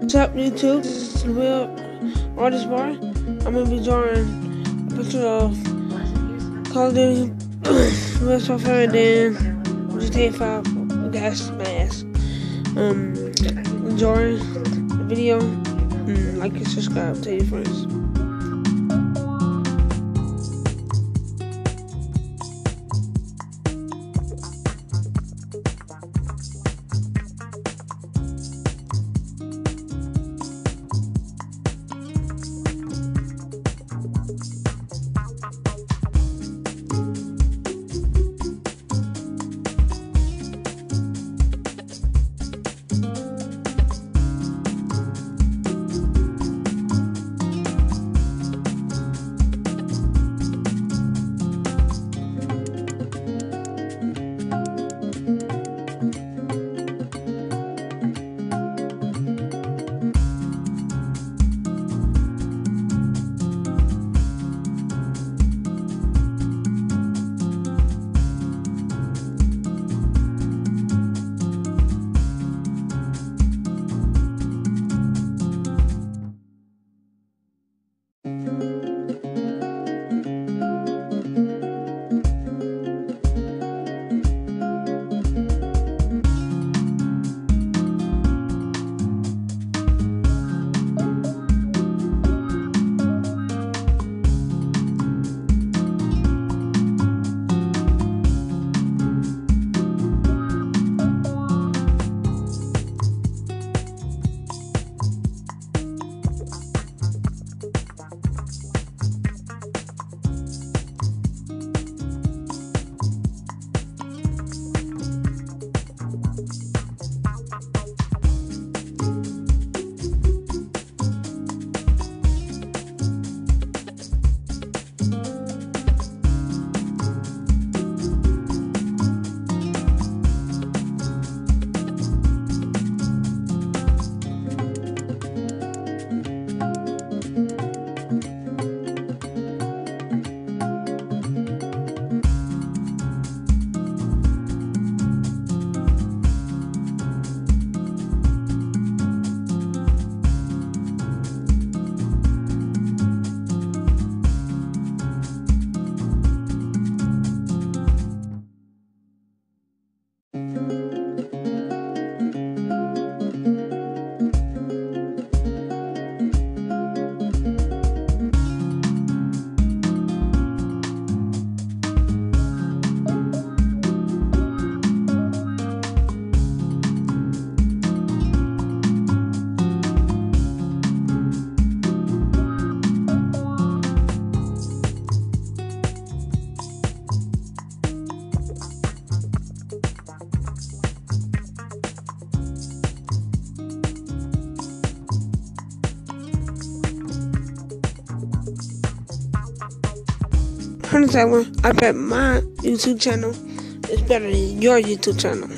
What's up, YouTube? This is the Real Artist Bar. I'm gonna be drawing a picture of Call of Duty West Warfare and then GTA 5 gas mask. Um, enjoy the video and like and subscribe. Tell your friends. Honestly, I bet my YouTube channel is better than your YouTube channel.